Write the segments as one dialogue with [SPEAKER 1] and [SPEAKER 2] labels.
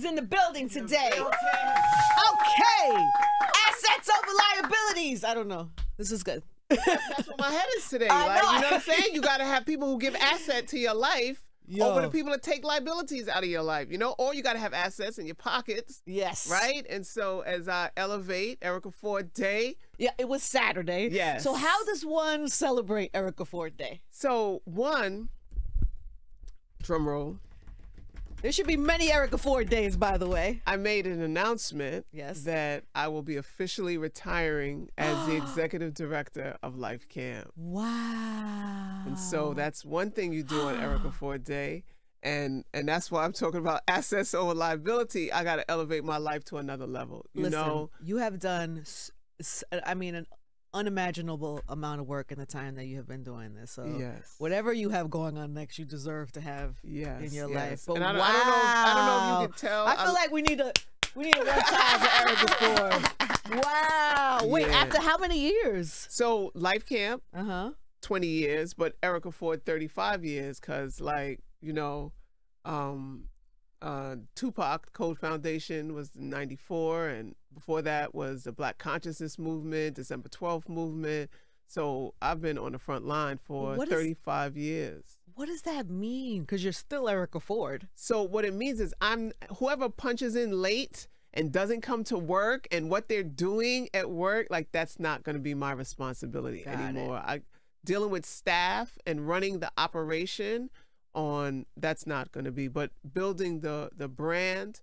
[SPEAKER 1] is in the building today. Okay. Assets over liabilities. I don't know. This is good.
[SPEAKER 2] That's what my head is today.
[SPEAKER 1] I
[SPEAKER 2] Like,
[SPEAKER 1] know.
[SPEAKER 2] you know what I'm saying? You got to have people who give asset to your life over
[SPEAKER 1] Yo.
[SPEAKER 2] the people that take liabilities out of your life, you know? Or you got to have assets in your pockets,
[SPEAKER 1] Yes.
[SPEAKER 2] right? And so as I elevate Erica Ford Day,
[SPEAKER 1] Yeah, it was Saturday.
[SPEAKER 2] Yes.
[SPEAKER 1] So how does one celebrate Erica Ford Day?
[SPEAKER 2] so one, drum roll,
[SPEAKER 1] There should be many Erica Ford days, by the way.
[SPEAKER 2] I made an announcement
[SPEAKER 1] Yes.
[SPEAKER 2] that I will be officially retiring as the executive director of Life Camp.
[SPEAKER 1] Wow.
[SPEAKER 2] And so that's one thing you do on Erica Ford Day. And and that's why I'm talking about assets over liability. I got to elevate my life to another level. You
[SPEAKER 1] Listen,
[SPEAKER 2] know,
[SPEAKER 1] you have done, I mean, an unimaginable amount of work in the time that you have been doing this. So
[SPEAKER 2] Yes.
[SPEAKER 1] whatever you have going on next, you deserve to have
[SPEAKER 2] Yes,
[SPEAKER 1] in your
[SPEAKER 2] yes.
[SPEAKER 1] life. But
[SPEAKER 2] And I don't-
[SPEAKER 1] wow.
[SPEAKER 2] I don't know if- I don't know if you can tell.
[SPEAKER 1] I feel
[SPEAKER 2] I-
[SPEAKER 1] like we need to. We need a one time for Erica Ford. Wow. Wait,
[SPEAKER 2] Yeah.
[SPEAKER 1] after how many years?
[SPEAKER 2] so Life Camp,
[SPEAKER 1] Uh huh.
[SPEAKER 2] 20 years, but Erica Ford 35 years because like, you know, um uh Tupac Code Foundation was 94 and before that was the Black Consciousness Movement, December 12th movement. So I've been on the front line for
[SPEAKER 1] What is-
[SPEAKER 2] 35 years.
[SPEAKER 1] What does that mean? Because you're still Erica Ford.
[SPEAKER 2] So what it means is I'm whoever punches in late and doesn't come to work and what they're doing at work, like that's not going to be my responsibility
[SPEAKER 1] Got it.
[SPEAKER 2] anymore. I dealing with staff and running the operation on that's not going to be, but building the the brand,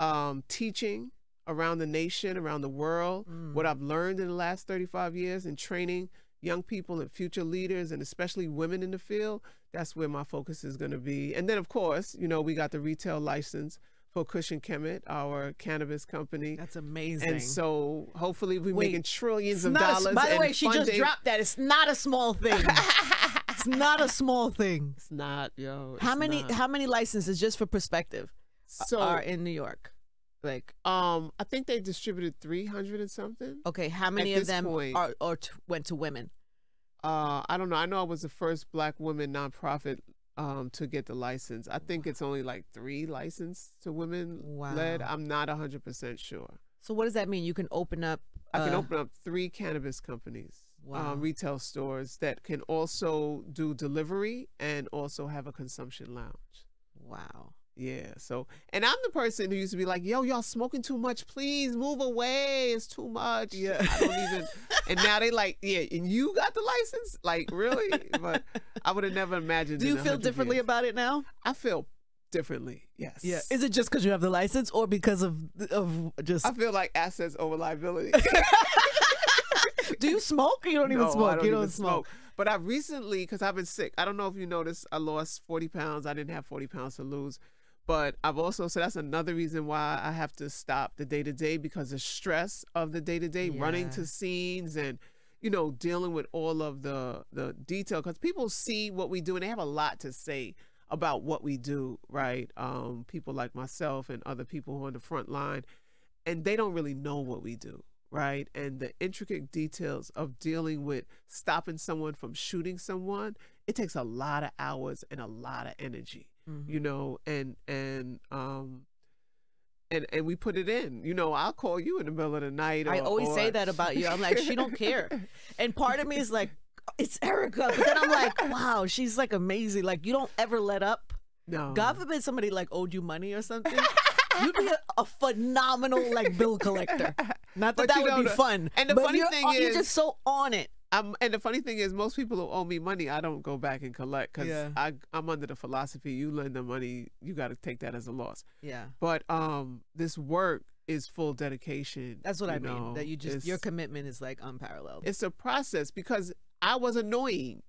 [SPEAKER 2] um, teaching around the nation, around the world, what I've learned in the last 35 years and training young people and future leaders and especially women in the field, that's where my focus is going to be. And then, of course, you know, we got the retail license for Cushion Kemet, our cannabis company.
[SPEAKER 1] That's amazing.
[SPEAKER 2] And so hopefully we're
[SPEAKER 1] Wait,
[SPEAKER 2] making trillions of
[SPEAKER 1] not a
[SPEAKER 2] dollars.
[SPEAKER 1] by the way, she just dropped that. It's not a small thing. it's not a small thing.
[SPEAKER 2] It's not, yo.
[SPEAKER 1] How many
[SPEAKER 2] not.
[SPEAKER 1] how many licenses just for perspective
[SPEAKER 2] So,
[SPEAKER 1] are in New York? Like
[SPEAKER 2] um, I think they distributed 300 and something.
[SPEAKER 1] okay, how many of them
[SPEAKER 2] point-
[SPEAKER 1] are or t- went to women?
[SPEAKER 2] Uh, I don't know. I know I was the first black woman nonprofit um, to get the license. I think it's only like three licensed to women led.
[SPEAKER 1] Wow.
[SPEAKER 2] I'm not 100% sure.
[SPEAKER 1] So what does that mean? You can open up
[SPEAKER 2] I can
[SPEAKER 1] uh,
[SPEAKER 2] open up three cannabis companies,
[SPEAKER 1] Wow.
[SPEAKER 2] um, retail stores that can also do delivery and also have a consumption lounge.
[SPEAKER 1] Wow.
[SPEAKER 2] Yeah. So, and I'm the person who used to be like, "Yo, y'all smoking too much. Please move away. It's too much."
[SPEAKER 1] Yeah.
[SPEAKER 2] I don't even. and now they like, yeah, and you got the license? Like, really? But I would have never imagined.
[SPEAKER 1] Do you feel differently
[SPEAKER 2] years.
[SPEAKER 1] about it now?
[SPEAKER 2] I feel differently. Yes.
[SPEAKER 1] Yeah. Is it just because you have the license or because of of just
[SPEAKER 2] I feel like assets over liability.
[SPEAKER 1] Do you smoke? You don't even smoke.
[SPEAKER 2] Don't
[SPEAKER 1] you don't
[SPEAKER 2] even
[SPEAKER 1] smoke.
[SPEAKER 2] But I recently, because I've been sick, I don't know if you noticed, I lost 40 pounds. I didn't have 40 pounds to lose. But I've also, so that's another reason why I have to stop the day to day because the stress of the day to day, running to scenes and, you know, dealing with all of the the detail. Because people see what we do and they have a lot to say about what we do, right? Um, people like myself and other people who are on the front line, and they don't really know what we do, right? And the intricate details of dealing with stopping someone from shooting someone, it takes a lot of hours and a lot of energy,
[SPEAKER 1] Mm-hmm.
[SPEAKER 2] you know, and and um and and we put it in. You know, I'll call you in the middle of the night.
[SPEAKER 1] I
[SPEAKER 2] or-
[SPEAKER 1] always say that about you. I'm like, she don't care. And part of me is like, it's Erica. But then I'm like, wow, she's like amazing. Like you don't ever let up.
[SPEAKER 2] No.
[SPEAKER 1] God forbid somebody like owed you money or something. You'd be a, a phenomenal like bill collector. Not that
[SPEAKER 2] But
[SPEAKER 1] that would
[SPEAKER 2] know
[SPEAKER 1] be fun.
[SPEAKER 2] and the funny thing is, you're
[SPEAKER 1] just so on it.
[SPEAKER 2] I'm, and the funny thing is, most people who owe me money, I don't go back and collect because
[SPEAKER 1] Yeah.
[SPEAKER 2] I I'm under the philosophy: you lend the money, you got to take that as a loss.
[SPEAKER 1] Yeah.
[SPEAKER 2] But um, this work is full dedication.
[SPEAKER 1] That's what I mean. that you just your commitment is like unparalleled.
[SPEAKER 2] It's a process because I was annoying.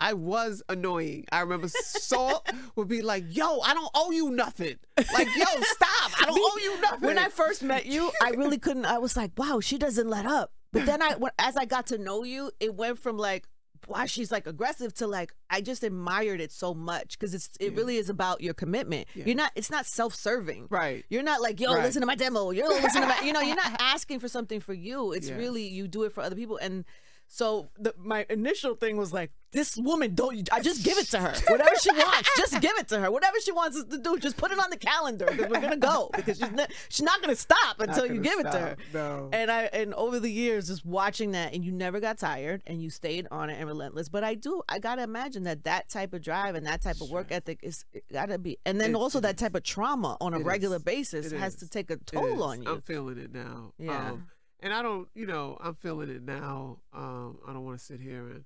[SPEAKER 2] I was annoying. I remember Salt would be like, "Yo, I don't owe you nothing. Like, yo, stop! I don't owe you nothing."
[SPEAKER 1] when I first met you, I really couldn't. I was like, wow, she doesn't let up. But then I, as I got to know you, it went from like, wow, she's like aggressive to like, I just admired it so much because it's it really is about your commitment.
[SPEAKER 2] Yeah.
[SPEAKER 1] You're not. It's not self-serving.
[SPEAKER 2] right,
[SPEAKER 1] You're not like, yo,
[SPEAKER 2] Right.
[SPEAKER 1] listen to my demo. You're listening to my, you know, you're not asking for something for you. It's really you do it for other people. And So the, my initial thing was like, this woman don't. I just give it to her. Whatever she wants, just give it to her. Whatever she wants us to do, just put it on the calendar because we're gonna go because she's not, she's not gonna stop until you
[SPEAKER 2] gonna
[SPEAKER 1] give it to her.
[SPEAKER 2] no.
[SPEAKER 1] And I and over the years, just watching that, and you never got tired, and you stayed on it and relentless. But I do, I gotta imagine that that type of drive and that type of work ethic is gotta be, and then
[SPEAKER 2] It-
[SPEAKER 1] also
[SPEAKER 2] it
[SPEAKER 1] that type of trauma on a regular
[SPEAKER 2] is.
[SPEAKER 1] basis
[SPEAKER 2] It
[SPEAKER 1] has
[SPEAKER 2] is.
[SPEAKER 1] to take a toll on you.
[SPEAKER 2] I'm feeling it now.
[SPEAKER 1] Yeah.
[SPEAKER 2] Um, and I don't, you know, I'm feeling it now. Um, I don't want to sit here and,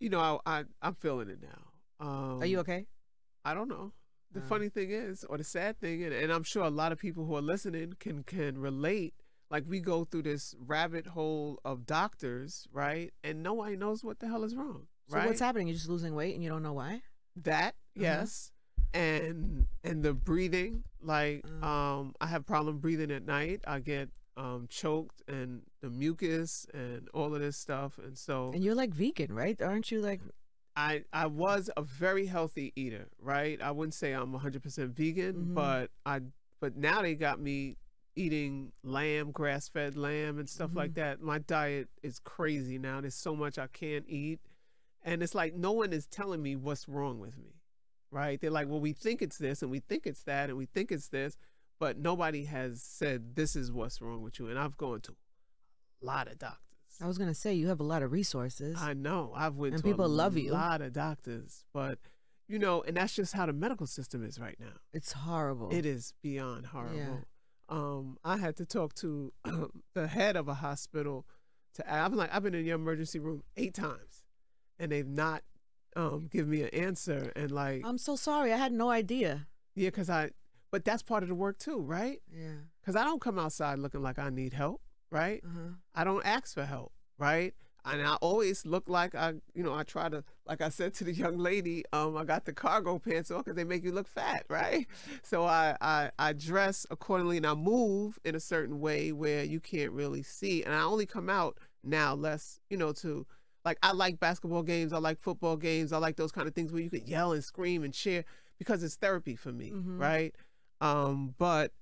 [SPEAKER 2] you know, I, I I'm feeling it now. Um,
[SPEAKER 1] Are you okay?
[SPEAKER 2] I don't know. The
[SPEAKER 1] Uh.
[SPEAKER 2] funny thing is, or the sad thing, and, and I'm sure a lot of people who are listening can can relate. Like we go through this rabbit hole of doctors, right? And nobody knows what the hell is wrong,
[SPEAKER 1] So
[SPEAKER 2] right?
[SPEAKER 1] what's happening? You're just losing weight and you don't know why?
[SPEAKER 2] that yes and and the breathing like
[SPEAKER 1] Mm.
[SPEAKER 2] um i have problem breathing at night i get um choked and the mucus and all of this stuff and so
[SPEAKER 1] And you're like vegan, right? Aren't you like?
[SPEAKER 2] i i was a very healthy eater right i wouldn't say i'm 100% vegan
[SPEAKER 1] Mhm.
[SPEAKER 2] but i but now they got me eating lamb grass-fed lamb and stuff like
[SPEAKER 1] Mhm.
[SPEAKER 2] that my diet is crazy now there's so much i can't eat and it's like no one is telling me what's wrong with me right they're like well we think it's this and we think it's that and we think it's this but nobody has said this is what's wrong with you and i've gone to a lot of doctors
[SPEAKER 1] I was gonna say you have a lot of resources.
[SPEAKER 2] I know. I've went
[SPEAKER 1] And
[SPEAKER 2] to
[SPEAKER 1] people
[SPEAKER 2] a
[SPEAKER 1] love you.
[SPEAKER 2] A lot of doctors, but you know, and that's just how the medical system is right now.
[SPEAKER 1] it's horrible.
[SPEAKER 2] It is beyond horrible. Um, I had to talk to the head of a hospital. To I'm like, I've been in your emergency room eight times, and they've not um given me an answer. And like,
[SPEAKER 1] I'm so sorry. I had no idea.
[SPEAKER 2] yeah, because I, but that's part of the work too, right?
[SPEAKER 1] Yeah.
[SPEAKER 2] Because I don't come outside looking like I need help, right?
[SPEAKER 1] Uh-huh.
[SPEAKER 2] I don't ask for help, right? And I always look like I, you know, I try to, like I said to the young lady, um, I got the cargo pants on because they make you look fat, right? So I, I, I dress accordingly and I move in a certain way where you can't really see. And I only come out now less, you know, to like I like basketball games, I like football games, I like those kind of things where you could yell and scream and cheer because it's therapy for me,
[SPEAKER 1] Mhm.
[SPEAKER 2] right? Um, but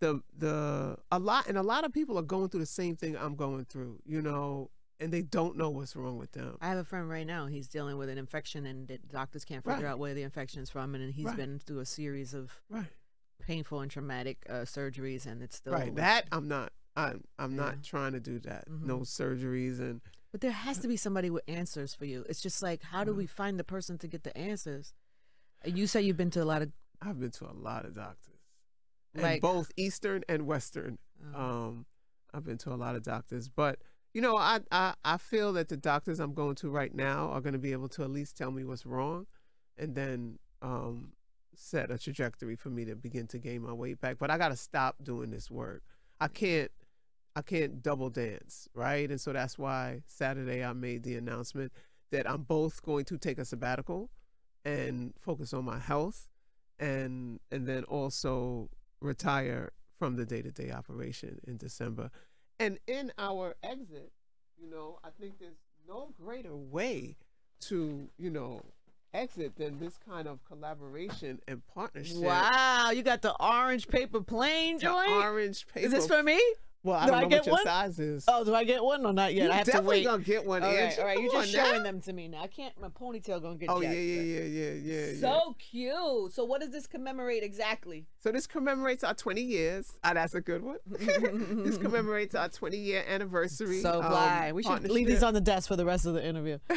[SPEAKER 2] the the a lot and a lot of people are going through the same thing I'm going through, you know, and they don't know what's wrong with them.
[SPEAKER 1] I have a friend right now. He's dealing with an infection, and the doctors can't figure
[SPEAKER 2] Right.
[SPEAKER 1] out where the infection is from. And he's
[SPEAKER 2] Right.
[SPEAKER 1] been through a series of
[SPEAKER 2] Right.
[SPEAKER 1] painful and traumatic uh, surgeries, and it's still
[SPEAKER 2] Right. That I'm not I'm I'm
[SPEAKER 1] Yeah.
[SPEAKER 2] not trying to do that. No
[SPEAKER 1] Mhm.
[SPEAKER 2] surgeries and
[SPEAKER 1] But there has to be somebody with answers for you. It's just like, how do we find the person to get the answers? You say you've been to a lot of
[SPEAKER 2] I've been to a lot of doctors. And
[SPEAKER 1] Like-
[SPEAKER 2] both Eastern and Western.
[SPEAKER 1] uh,
[SPEAKER 2] Um I've been to a lot of doctors, but you know, I, I I feel that the doctors I'm going to right now are going to be able to at least tell me what's wrong, and then um, set a trajectory for me to begin to gain my weight back. But I got to stop doing this work. I can't I can't double dance, right? And so that's why Saturday I made the announcement that I'm both going to take a sabbatical and focus on my health, and and then also retire from the day to day operation in December. And in our exit, you know, I think there's no greater way to, you know, exit than this kind of collaboration and partnership.
[SPEAKER 1] wow, you got the orange paper plane
[SPEAKER 2] The
[SPEAKER 1] joint.
[SPEAKER 2] orange paper.
[SPEAKER 1] Is this for me?
[SPEAKER 2] Well, I
[SPEAKER 1] do
[SPEAKER 2] don't
[SPEAKER 1] I
[SPEAKER 2] know
[SPEAKER 1] get
[SPEAKER 2] what your
[SPEAKER 1] one?
[SPEAKER 2] size is.
[SPEAKER 1] Oh, do I get one or not yet?
[SPEAKER 2] you
[SPEAKER 1] I have to
[SPEAKER 2] definitely
[SPEAKER 1] wait.
[SPEAKER 2] gonna get one,
[SPEAKER 1] All right, all right. You're just showing
[SPEAKER 2] now.
[SPEAKER 1] them to me now. I can't. My ponytail gonna get.
[SPEAKER 2] Oh yeah,
[SPEAKER 1] jacked
[SPEAKER 2] yeah, yeah, yeah, yeah, yeah.
[SPEAKER 1] So cute. So what does this commemorate exactly?
[SPEAKER 2] So this commemorates our 20 years. Ah, that's a good one. this commemorates our 20 year anniversary.
[SPEAKER 1] So
[SPEAKER 2] um,
[SPEAKER 1] we should leave these on the desk for the rest of the interview.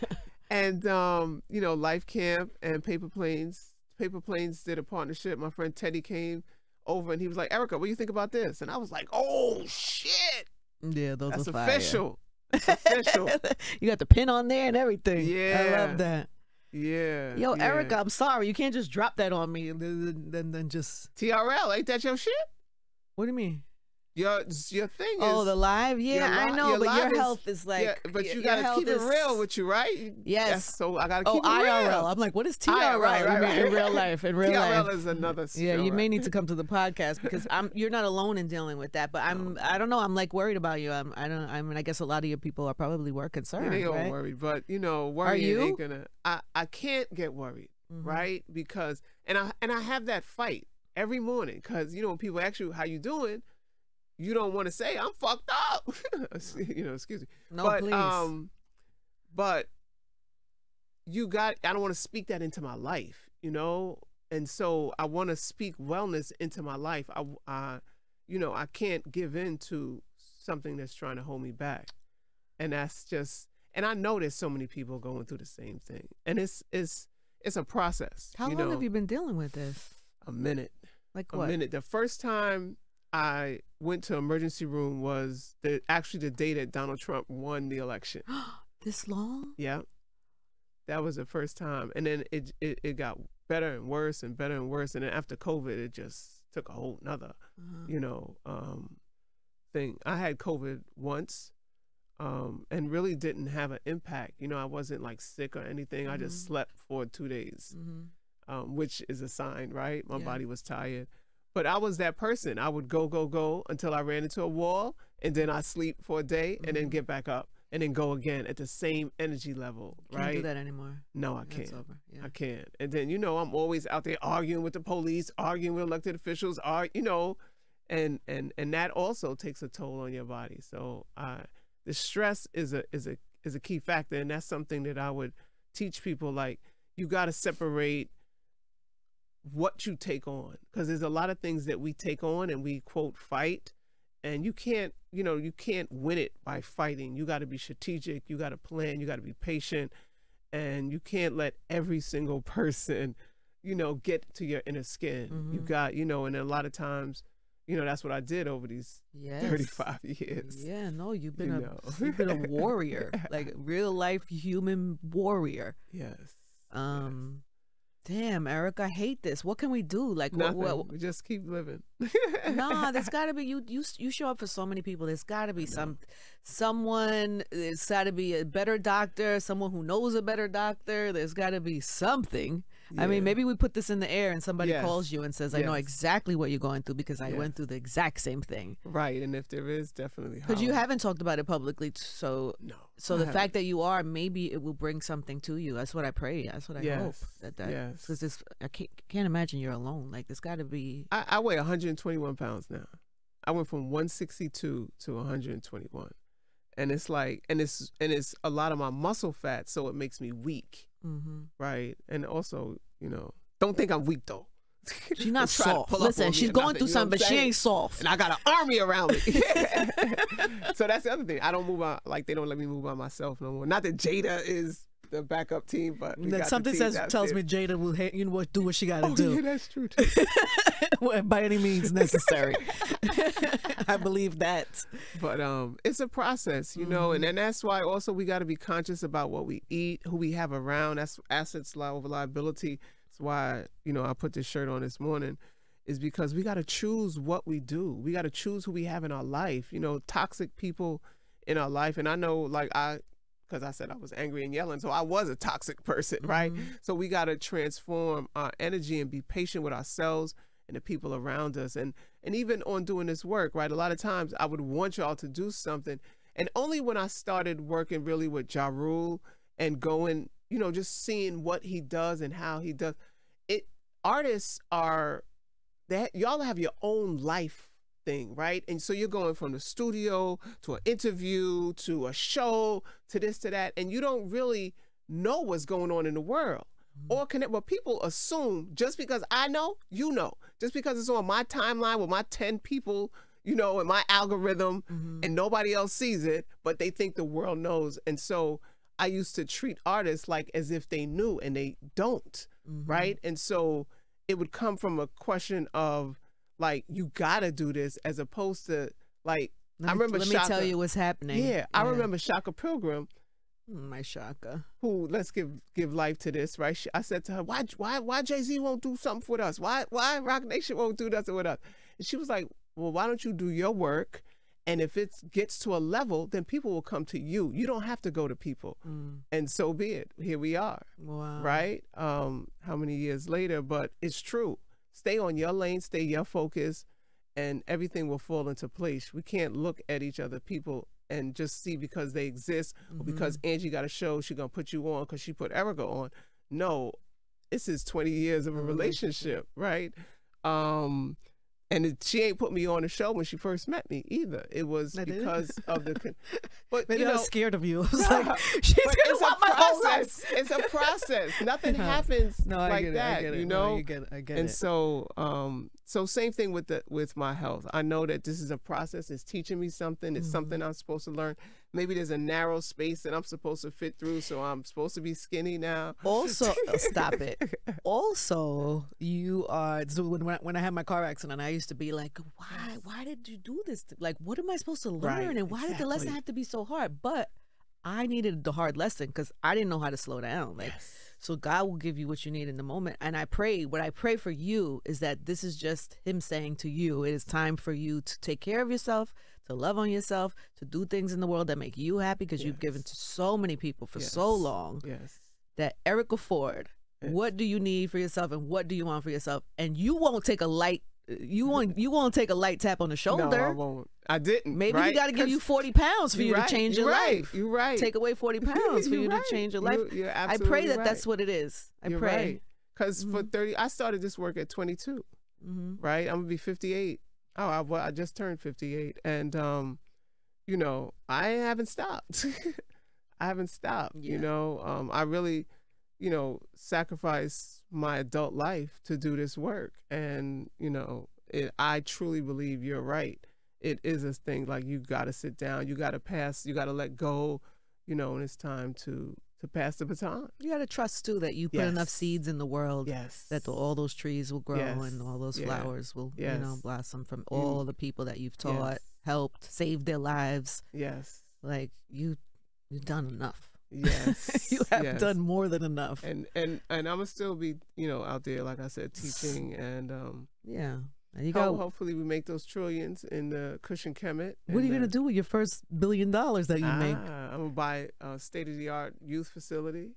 [SPEAKER 2] and um, you know, Life Camp and Paper Planes. Paper Planes did a partnership. My friend Teddy came over and he was like, Erica, what do you think about this? And I was like, oh shit,
[SPEAKER 1] Yeah, those
[SPEAKER 2] that's
[SPEAKER 1] are
[SPEAKER 2] official. That's official.
[SPEAKER 1] you got the pin on there and everything.
[SPEAKER 2] Yeah.
[SPEAKER 1] I love that.
[SPEAKER 2] Yeah.
[SPEAKER 1] Yo,
[SPEAKER 2] yeah.
[SPEAKER 1] Erica, I'm sorry. You can't just drop that on me and then, then, then just.
[SPEAKER 2] TRL, ain't that your shit?
[SPEAKER 1] What do you mean?
[SPEAKER 2] Your your thing is
[SPEAKER 1] Oh, the live? Yeah,
[SPEAKER 2] your
[SPEAKER 1] I know,
[SPEAKER 2] your
[SPEAKER 1] but your
[SPEAKER 2] is-
[SPEAKER 1] health is like.
[SPEAKER 2] yeah, but you gotta keep it
[SPEAKER 1] is-
[SPEAKER 2] real with you, right?
[SPEAKER 1] Yes.
[SPEAKER 2] yes, so I gotta
[SPEAKER 1] Oh,
[SPEAKER 2] keep it
[SPEAKER 1] IRL.
[SPEAKER 2] real.
[SPEAKER 1] I'm like, what is
[SPEAKER 2] IRL,
[SPEAKER 1] TRL?
[SPEAKER 2] right,
[SPEAKER 1] You
[SPEAKER 2] right, right.
[SPEAKER 1] In real life, in real
[SPEAKER 2] TRL
[SPEAKER 1] life.
[SPEAKER 2] is another.
[SPEAKER 1] Yeah, you may need to come to the podcast because I'm. You're not alone in dealing with that, but I'm. I don't know. I'm like worried about you. I'm. I don't. I mean, I guess a lot of your people are probably more
[SPEAKER 2] Yeah,
[SPEAKER 1] concerned,
[SPEAKER 2] they all
[SPEAKER 1] right?
[SPEAKER 2] worried, but you know, worrying
[SPEAKER 1] you?
[SPEAKER 2] ain't gonna. I I can't get worried,
[SPEAKER 1] Mhm.
[SPEAKER 2] right? Because and I and I have that fight every morning because you know when people ask you how you doing, you don't want to say I'm fucked up. you know, excuse me.
[SPEAKER 1] No,
[SPEAKER 2] but
[SPEAKER 1] please.
[SPEAKER 2] um but you got I don't want to speak that into my life, you know? And so I want to speak wellness into my life. I I you know, I can't give in to something that's trying to hold me back. And that's just and I know there's so many people going through the same thing. And it's it's it's a process.
[SPEAKER 1] How long
[SPEAKER 2] know,
[SPEAKER 1] have you been dealing with this?
[SPEAKER 2] a minute.
[SPEAKER 1] Like
[SPEAKER 2] A minute. The first time I went to emergency room was the actually the day that Donald Trump won the election.
[SPEAKER 1] this long?
[SPEAKER 2] Yeah. That was the first time. And then it, it it got better and worse and better and worse. And then after COVID it just took a whole nother,
[SPEAKER 1] Uh-huh.
[SPEAKER 2] you know, um thing. I had COVID once, um, and really didn't have an impact. You know, I wasn't like sick or anything. I just
[SPEAKER 1] Mhm.
[SPEAKER 2] slept for two days.
[SPEAKER 1] Mhm.
[SPEAKER 2] Um, which is a sign, right? My
[SPEAKER 1] Yeah.
[SPEAKER 2] body was tired. But I was that person. I would go, go, go until I ran into a wall, and then I sleep for a day, and then
[SPEAKER 1] Mhm.
[SPEAKER 2] get back up, and then go again at the same energy level,
[SPEAKER 1] Can't
[SPEAKER 2] right?
[SPEAKER 1] do that anymore.
[SPEAKER 2] No, I
[SPEAKER 1] That's
[SPEAKER 2] can't.
[SPEAKER 1] over. Yeah.
[SPEAKER 2] I can't. And then you know I'm always out there arguing with the police, arguing with elected officials, are you know, and and and that also takes a toll on your body. So uh, the stress is a is a is a key factor, and that's something that I would teach people. Like you got to separate what you take on because there's a lot of things that we take on and we quote fight and you can't you know you can't win it by fighting you got to be strategic you got to plan you got to be patient and you can't let every single person you know get to your inner skin you
[SPEAKER 1] Mhm.
[SPEAKER 2] got you know and a lot of times you know that's what i did over these
[SPEAKER 1] Yes.
[SPEAKER 2] 35 years
[SPEAKER 1] Yeah, no, you've been
[SPEAKER 2] you
[SPEAKER 1] a
[SPEAKER 2] know.
[SPEAKER 1] you've been a warrior, like real life human warrior.
[SPEAKER 2] yes
[SPEAKER 1] Um, damn, Eric, I hate this. What can we do? Like, what,
[SPEAKER 2] Nothing.
[SPEAKER 1] what,
[SPEAKER 2] we just keep living
[SPEAKER 1] nah, there's got to be you. You you show up for so many people. There's got to be some someone. There's got to be a better doctor. Someone who knows a better doctor. There's got to be something. I mean, maybe we put this in the air and somebody
[SPEAKER 2] Yes.
[SPEAKER 1] calls you and says, "I know exactly what you're going through because I
[SPEAKER 2] Yes.
[SPEAKER 1] went through the exact same thing."
[SPEAKER 2] right and if there is definitely
[SPEAKER 1] Because you haven't talked about it publicly, so
[SPEAKER 2] no
[SPEAKER 1] so
[SPEAKER 2] I
[SPEAKER 1] the
[SPEAKER 2] haven't.
[SPEAKER 1] fact that you are, maybe it will bring something to you. That's what I pray. That's what I hope. That that
[SPEAKER 2] Yes.
[SPEAKER 1] because this I can't can't imagine you're alone. Like there's got to be.
[SPEAKER 2] I, I weigh 121 pounds now. I went from 162 to 121, and it's like, and it's and it's a lot of my muscle fat, so it makes me weak,
[SPEAKER 1] hmm
[SPEAKER 2] right? And also, you know, don't think I'm weak though.
[SPEAKER 1] She's not
[SPEAKER 2] Don't try to
[SPEAKER 1] soft. Listen, she's going
[SPEAKER 2] nothing,
[SPEAKER 1] through something, but she ain't soft.
[SPEAKER 2] And I got an army around me. so that's the other thing. I don't move on like they don't let me move by myself no more. Not that Jada is the backup team, but we
[SPEAKER 1] That
[SPEAKER 2] got the
[SPEAKER 1] something says tells me Jada will ha- you know what do what she got to
[SPEAKER 2] Oh,
[SPEAKER 1] do
[SPEAKER 2] yeah, that's true. Too.
[SPEAKER 1] by any means necessary. I believe that.
[SPEAKER 2] but um it's a process you know
[SPEAKER 1] Mm-hmm.
[SPEAKER 2] and, and that's why also we got to be conscious about what we eat who we have around that's assets over liability that's why you know i put this shirt on this morning is because we got to choose what we do we got to choose who we have in our life you know toxic people in our life and i know like i because i said i was angry and yelling so i was a toxic person right
[SPEAKER 1] Mhm.
[SPEAKER 2] so we got to transform our energy and be patient with ourselves and the people around us and and even on doing this work right a lot of times i would want y'all to do something and only when i started working really with ja Rule and going you know just seeing what he does and how he does it artists are that y'all have your own life thing right? And so you're going from the studio to an interview to a show to this to that and you don't really know what's going on in the world. Or connect but people assume just because i know you know. Just because it's on my timeline with my 10 people you know in my algorithm
[SPEAKER 1] Mhm.
[SPEAKER 2] and nobody else sees it but they think the world knows. And so i used to treat artists like as if they knew and they don't
[SPEAKER 1] Mhm.
[SPEAKER 2] right? And so it would come from a question of like you gotta do this as opposed to like
[SPEAKER 1] Let
[SPEAKER 2] I
[SPEAKER 1] me,
[SPEAKER 2] remember
[SPEAKER 1] Let me tell you what's happening.
[SPEAKER 2] yeah, i remember shaka pilgrim
[SPEAKER 1] Mm, my Shaka.
[SPEAKER 2] who let's give give life to this, right? She, I said to her, why why why Jay Z won't do something with us? Why why Roc Nation won't do nothing with us? And she was like, well, why don't you do your work? And if it gets to a level, then people will come to you. You don't have to go to people.
[SPEAKER 1] Mm,
[SPEAKER 2] And so be it. Here we are,
[SPEAKER 1] wow.
[SPEAKER 2] right? Um, how many years later? But it's true. Stay on your lane, stay your focus, and everything will fall into place. We can't look at each other, people, and just see because they exist or because Angie got a show, she gonna put you on because she put Erica on. No, this is 20 years of a
[SPEAKER 1] A
[SPEAKER 2] relationship, right? Um, and it, she ain't put me on the show when she first met me either. It was
[SPEAKER 1] I didn't.
[SPEAKER 2] because of the. con- But
[SPEAKER 1] Maybe
[SPEAKER 2] you
[SPEAKER 1] I was scared of you. I was like, she's gonna
[SPEAKER 2] it's a
[SPEAKER 1] want my
[SPEAKER 2] process. It's a process. Nothing happens
[SPEAKER 1] No,
[SPEAKER 2] like
[SPEAKER 1] it.
[SPEAKER 2] that.
[SPEAKER 1] I.
[SPEAKER 2] You
[SPEAKER 1] No,
[SPEAKER 2] know.
[SPEAKER 1] you get it. I get
[SPEAKER 2] and
[SPEAKER 1] it.
[SPEAKER 2] so, um, so same thing with the with my health. I know that this is a process. It's teaching me something. It's
[SPEAKER 1] Mhm.
[SPEAKER 2] something I'm supposed to learn. Maybe there's a narrow space that I'm supposed to fit through, so I'm supposed to be skinny now.
[SPEAKER 1] Also, oh, stop it. Also, you are. So when when I- had my car accident, I used to be like, why why did you do this? Like, what am I supposed to learn?
[SPEAKER 2] Right,
[SPEAKER 1] and why did the lesson have to be so hard? But I needed the hard lesson because I didn't know how to slow down. Like, so God will give you what you need in the moment. And I pray, what I pray for you is that this is just Him saying to you, it is time for you to take care of yourself, to love on yourself, to do things in the world that make you happy because you've given to so many people for so long
[SPEAKER 2] Yes.
[SPEAKER 1] that Erica Ford,
[SPEAKER 2] Yes.
[SPEAKER 1] what do you need for yourself and what do you want for yourself? And you won't take a light you won't you won't take a light tap on the shoulder.
[SPEAKER 2] No, I won't. I didn't.
[SPEAKER 1] Maybe
[SPEAKER 2] right?
[SPEAKER 1] he got to give you 40 pounds for you
[SPEAKER 2] you're
[SPEAKER 1] to
[SPEAKER 2] right,
[SPEAKER 1] change your
[SPEAKER 2] right,
[SPEAKER 1] life.
[SPEAKER 2] You're right.
[SPEAKER 1] Take away 40 pounds for
[SPEAKER 2] You're
[SPEAKER 1] to change your life.
[SPEAKER 2] You're, you're
[SPEAKER 1] I pray that
[SPEAKER 2] right.
[SPEAKER 1] that's what it is. I
[SPEAKER 2] You're
[SPEAKER 1] pray.
[SPEAKER 2] right. Because for
[SPEAKER 1] Mhm.
[SPEAKER 2] 30, I started this work at 22.
[SPEAKER 1] hmm
[SPEAKER 2] right? I'm gonna be 58. Oh, I, well, I just turned 58, and um, you know, I haven't stopped. I haven't stopped.
[SPEAKER 1] Yeah.
[SPEAKER 2] You know, um, I really, you know, sacrifice my adult life to do this work, and you know, it, I truly believe you're right. It is a thing like you got to sit down, you got to pass, you got to let go, you know, and it's time to to pass the baton.
[SPEAKER 1] You got to trust too that you put enough seeds in the world
[SPEAKER 2] Yes.
[SPEAKER 1] that the, all those trees will grow
[SPEAKER 2] Yes.
[SPEAKER 1] and all those
[SPEAKER 2] Yeah.
[SPEAKER 1] flowers will you know blossom from all the people that you've taught,
[SPEAKER 2] Yes.
[SPEAKER 1] helped, saved their lives.
[SPEAKER 2] Yes.
[SPEAKER 1] Like you you've done enough.
[SPEAKER 2] Yes.
[SPEAKER 1] you have
[SPEAKER 2] yes.
[SPEAKER 1] done more than enough.
[SPEAKER 2] and and and I'm gonna still be you know out there like I said teaching and um
[SPEAKER 1] yeah. And you got
[SPEAKER 2] hopefully we make those trillions in the Cushion Kemet.
[SPEAKER 1] what are you gonna
[SPEAKER 2] uh,
[SPEAKER 1] do with your first billion dollars that you make?
[SPEAKER 2] ah, I'm gonna buy a state of the art youth facility.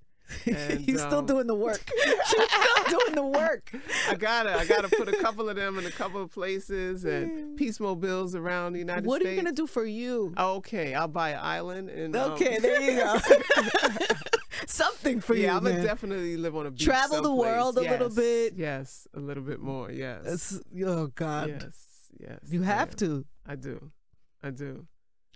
[SPEAKER 2] And,
[SPEAKER 1] He's still
[SPEAKER 2] um,
[SPEAKER 1] doing the work. She's still doing the work.
[SPEAKER 2] I gotta I gotta put a couple of them in a couple of places and peace mobiles around the United States.
[SPEAKER 1] What are you gonna do for you?
[SPEAKER 2] Okay, I'll buy an island and um,
[SPEAKER 1] Okay, there you go. Something for
[SPEAKER 2] yeah,
[SPEAKER 1] you,
[SPEAKER 2] Yeah,
[SPEAKER 1] I'm
[SPEAKER 2] gonna definitely live on a beach.
[SPEAKER 1] Travel the world a little bit.
[SPEAKER 2] Yes, a little bit more. Yes.
[SPEAKER 1] It's- oh God,
[SPEAKER 2] yes. Yes.
[SPEAKER 1] you have
[SPEAKER 2] am.
[SPEAKER 1] to.
[SPEAKER 2] I do. I do.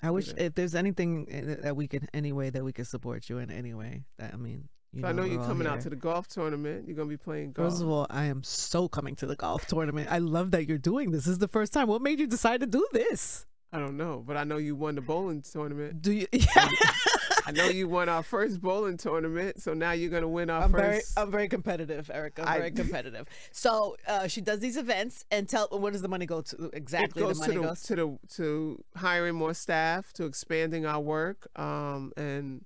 [SPEAKER 1] I wish if there's anything that we could, any way that we could support you in any way. That I mean, you
[SPEAKER 2] So I know you're coming out to the golf tournament. You're gonna be playing golf.
[SPEAKER 1] First of all, I am so coming to the golf tournament. I love that you're doing this. This is the first time. What made you decide to do this?
[SPEAKER 2] I don't know, but I know you won the bowling tournament.
[SPEAKER 1] Do you? Yeah.
[SPEAKER 2] I know you won our first bowling tournament, so now you're gonna win our
[SPEAKER 1] I'm very,
[SPEAKER 2] first.
[SPEAKER 1] I'm very competitive, Erica. I'm
[SPEAKER 2] I-
[SPEAKER 1] very competitive. So uh, she does these events and tell. Where does the money go to? Exactly,
[SPEAKER 2] it goes
[SPEAKER 1] the money
[SPEAKER 2] to the
[SPEAKER 1] goes.
[SPEAKER 2] to the to hiring more staff, to expanding our work, um, and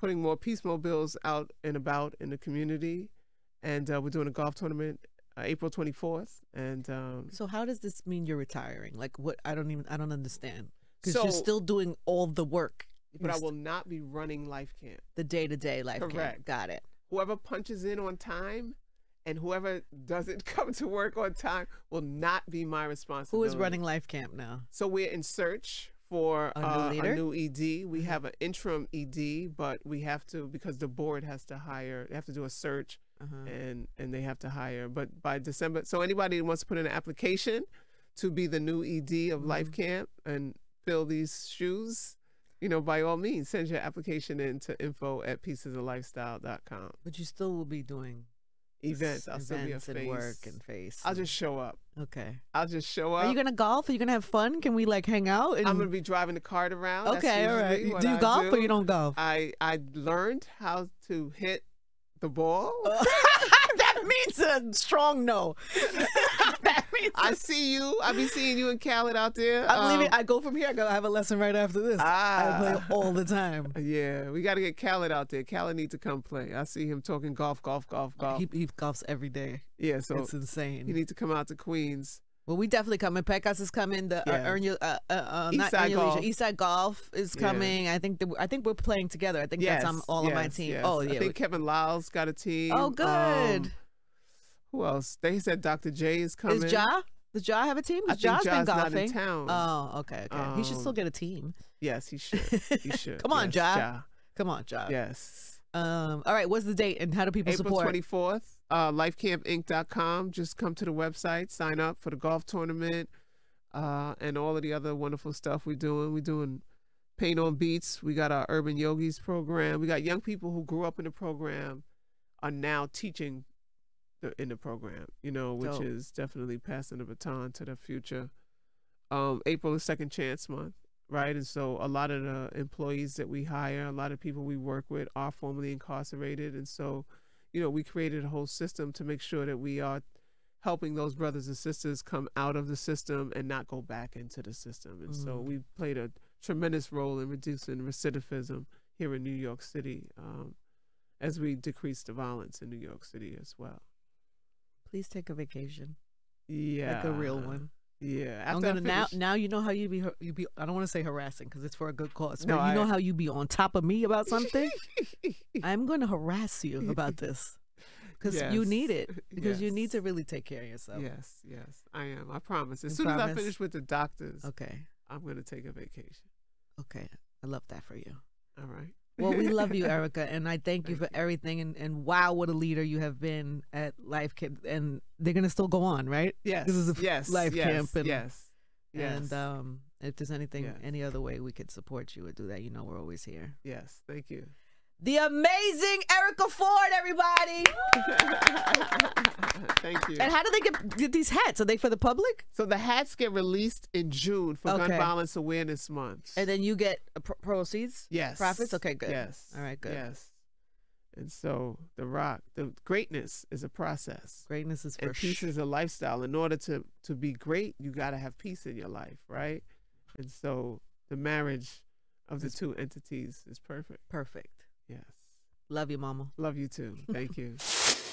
[SPEAKER 2] putting more peace mobiles out and about in the community. And uh, we're doing a golf tournament uh, April 24th, and um,
[SPEAKER 1] So how does this mean you're retiring? Like what? I don't even. I don't understand. Because
[SPEAKER 2] So-
[SPEAKER 1] you're still doing all the work.
[SPEAKER 2] but I will not be running Life Camp.
[SPEAKER 1] the day to day life. camp. Got it.
[SPEAKER 2] whoever punches in on time and whoever doesn't come to work on time will not be my responsibility.
[SPEAKER 1] Who is running life camp now?
[SPEAKER 2] So we're in search for
[SPEAKER 1] A new
[SPEAKER 2] uh, a new ED. We
[SPEAKER 1] Mhm.
[SPEAKER 2] have an interim ED, but we have to because the board has to hire. They have to do a search
[SPEAKER 1] Uh-huh.
[SPEAKER 2] and and they have to hire. But by December, so anybody who wants to put in an application to be the new ED of Life
[SPEAKER 1] Mm-hmm.
[SPEAKER 2] Camp and fill these shoes. You know, by all means, send your application in to info at peaceisalifestyle.com.
[SPEAKER 1] But you still will be doing
[SPEAKER 2] Events. I'll still be a
[SPEAKER 1] events
[SPEAKER 2] face.
[SPEAKER 1] and work and face.
[SPEAKER 2] I'll just show up.
[SPEAKER 1] okay.
[SPEAKER 2] I'll just show up.
[SPEAKER 1] Are you gonna golf? Are you gonna have fun? Can we like hang out? And...
[SPEAKER 2] I'm gonna be driving the cart around.
[SPEAKER 1] Okay, all right. You- Do you
[SPEAKER 2] I
[SPEAKER 1] golf or you don't golf?
[SPEAKER 2] I I learned how to hit the ball.
[SPEAKER 1] that means a strong no.
[SPEAKER 2] I see you. I be seeing you and Khaled out there.
[SPEAKER 1] I'm leaving.
[SPEAKER 2] Um,
[SPEAKER 1] I go from here. I go. I have a lesson right after this. I play
[SPEAKER 2] Ah.
[SPEAKER 1] all the time.
[SPEAKER 2] yeah, we got to get Khaled out there. Khaled needs to come play. I see him talking golf, golf, golf, golf.
[SPEAKER 1] He, he golfs every day.
[SPEAKER 2] yeah, so
[SPEAKER 1] it's insane.
[SPEAKER 2] he needs to come out to Queens.
[SPEAKER 1] Well, we definitely coming. Pecos is coming. The uh,
[SPEAKER 2] Yeah.
[SPEAKER 1] earn your uh, uh, uh, not
[SPEAKER 2] Eastside
[SPEAKER 1] earn your leisure.
[SPEAKER 2] Golf.
[SPEAKER 1] Eastside Golf is
[SPEAKER 2] Yeah.
[SPEAKER 1] coming. I think that I think we're playing together. I think
[SPEAKER 2] yes,
[SPEAKER 1] that's on all of my team.
[SPEAKER 2] yes.
[SPEAKER 1] Oh yeah, I
[SPEAKER 2] think Kevin Liles got a team.
[SPEAKER 1] oh good.
[SPEAKER 2] Um, who else? They said Dr. J is coming.
[SPEAKER 1] is Ja? Does Ja have a team?
[SPEAKER 2] I
[SPEAKER 1] 'Cause
[SPEAKER 2] think
[SPEAKER 1] Ja's been
[SPEAKER 2] Ja's not
[SPEAKER 1] golfing.
[SPEAKER 2] in town.
[SPEAKER 1] Oh, okay, okay. he should still
[SPEAKER 2] Um,
[SPEAKER 1] get a team.
[SPEAKER 2] Yes, he should. He should.
[SPEAKER 1] Come on,
[SPEAKER 2] yes,
[SPEAKER 1] Ja. Come on, Ja.
[SPEAKER 2] Yes.
[SPEAKER 1] Um. All right. What's the date and how do people support?
[SPEAKER 2] April twenty fourth. Uh, lifecampinc.com. Just come to the website, sign up for the golf tournament. uh, and all of the other wonderful stuff we're doing. We're doing Paint on Beats. We got our Urban Yogis program. We got young people who grew up in the program are now teaching in the program, you know, which
[SPEAKER 1] Dope.
[SPEAKER 2] is definitely passing the baton to the future. Um, April is Second Chance Month, right? And so a lot of the employees that we hire, a lot of people we work with are formerly incarcerated. And so, you know, we created a whole system to make sure that we are helping those brothers and sisters come out of the system and not go back into the system. And so
[SPEAKER 1] Mm.
[SPEAKER 2] we played a tremendous role in reducing recidivism here in New York City um, as we decrease the violence in New York City as well.
[SPEAKER 1] Please take a vacation,
[SPEAKER 2] Yeah,
[SPEAKER 1] like a real one.
[SPEAKER 2] Yeah,
[SPEAKER 1] I'm gonna now. Now you know how you be. You be. I don't want to say harassing because it's for a good cause.
[SPEAKER 2] No,
[SPEAKER 1] but you know
[SPEAKER 2] I-
[SPEAKER 1] how you be on top of me about something. I'm going to harass you about this because you need it. Because you need to really take care of yourself.
[SPEAKER 2] Yes, yes, I am. I promise. As
[SPEAKER 1] You
[SPEAKER 2] soon as I finish with the doctors,
[SPEAKER 1] Okay.
[SPEAKER 2] I'm gonna take a vacation.
[SPEAKER 1] Okay. I love that for you.
[SPEAKER 2] All right.
[SPEAKER 1] Well, we love you, Erica, and I thank you for everything. And, and wow, what a leader you have been at Life Camp. And they're gonna still go on, right?
[SPEAKER 2] Yes.
[SPEAKER 1] This is a
[SPEAKER 2] yes.
[SPEAKER 1] life
[SPEAKER 2] yes,
[SPEAKER 1] camp and-
[SPEAKER 2] yes. Yes.
[SPEAKER 1] And um, if there's anything,
[SPEAKER 2] Yes.
[SPEAKER 1] any other way we could support you or do that, you know, we're always here.
[SPEAKER 2] yes. Thank you.
[SPEAKER 1] The amazing Erica Ford, everybody.
[SPEAKER 2] Thank you.
[SPEAKER 1] And how do they get, get these hats? Are they for the public?
[SPEAKER 2] So the hats get released in June for Gun Violence Awareness Month.
[SPEAKER 1] And then you get pro- proceeds?
[SPEAKER 2] yes.
[SPEAKER 1] profits? Okay, good.
[SPEAKER 2] Yes.
[SPEAKER 1] All right, good.
[SPEAKER 2] Yes. And so the rock, the greatness is a process.
[SPEAKER 1] Greatness is for
[SPEAKER 2] and peace is a lifestyle. In order to to be great, you got to have peace in your life, right? And so the marriage of the two entities is perfect.
[SPEAKER 1] Perfect.
[SPEAKER 2] Yes.
[SPEAKER 1] Love you, mama.
[SPEAKER 2] Love you too. Thank you.